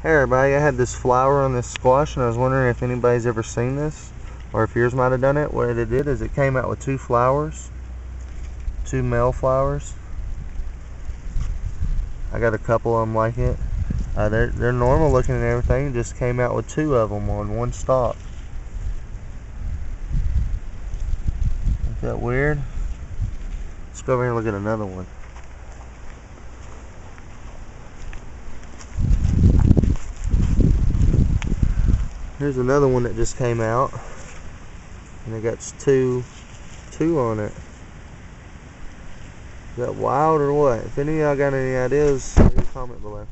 Hey everybody, I had this flower on this squash and I was wondering if anybody's ever seen this or if yours might have done it. What it did is it came out with two flowers, two male flowers. I got a couple of them like it. Uh, they're, they're normal looking and everything, just came out with two of them on one stalk. Isn't that weird? Let's go over here and look at another one. Here's another one that just came out. And it got two, two on it. Is that wild or what? If any of y'all got any ideas, leave a comment below.